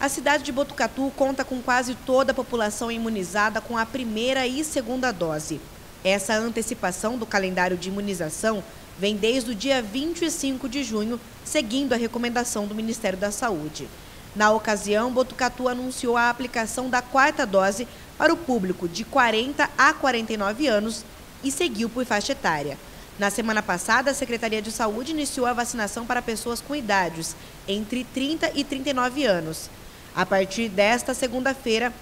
A cidade de Botucatu conta com quase toda a população imunizada com a primeira e segunda dose. Essa antecipação do calendário de imunização vem desde o dia 25 de junho, seguindo a recomendação do Ministério da Saúde. Na ocasião, Botucatu anunciou a aplicação da quarta dose para o público de 40 a 49 anos e seguiu por faixa etária. Na semana passada, a Secretaria de Saúde iniciou a vacinação para pessoas com idades entre 30 e 39 anos. A partir desta segunda-feira,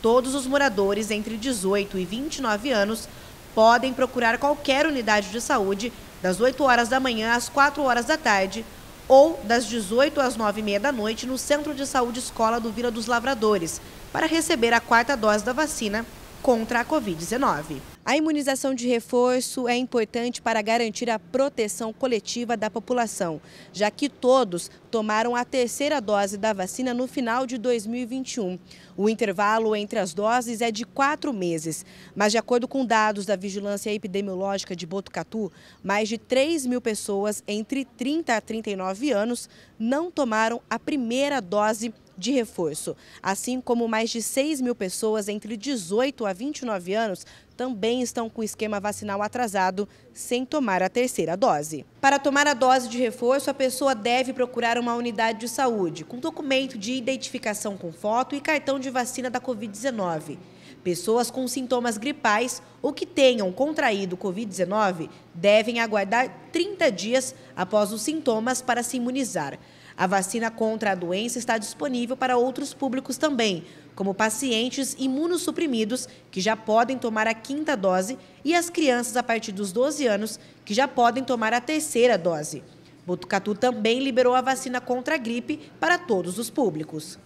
todos os moradores entre 18 e 29 anos podem procurar qualquer unidade de saúde das 8 horas da manhã às 4 horas da tarde ou das 18 às 9 e meia da noite no Centro de Saúde Escola do Vila dos Lavradores para receber a quarta dose da vacina contra a Covid-19. A imunização de reforço é importante para garantir a proteção coletiva da população, já que todos tomaram a terceira dose da vacina no final de 2021. O intervalo entre as doses é de quatro meses, mas de acordo com dados da Vigilância Epidemiológica de Botucatu, mais de 3 mil pessoas entre 30 a 39 anos não tomaram a primeira dose de reforço, assim como mais de 6 mil pessoas entre 18 a 29 anos também estão com o esquema vacinal atrasado, sem tomar a terceira dose. Para tomar a dose de reforço, a pessoa deve procurar uma unidade de saúde, com documento de identificação com foto e cartão de vacina da Covid-19. Pessoas com sintomas gripais ou que tenham contraído Covid-19 devem aguardar 30 dias após os sintomas para se imunizar. A vacina contra a doença está disponível para outros públicos também, como pacientes imunossuprimidos, que já podem tomar a quinta dose, e as crianças a partir dos 12 anos, que já podem tomar a terceira dose. Botucatu também liberou a vacina contra a gripe para todos os públicos.